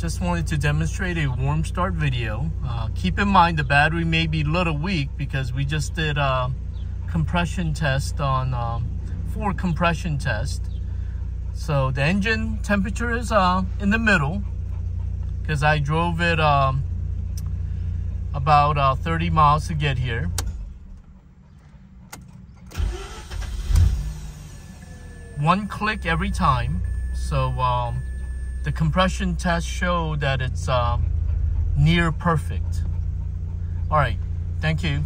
just wanted to demonstrate a warm start video. Uh, keep in mind the battery may be a little weak because we just did a compression test on um, four compression test. So the engine temperature is uh, in the middle because I drove it um, about uh, 30 miles to get here. One click every time. So um, the compression test showed that it's um, near perfect. All right, thank you.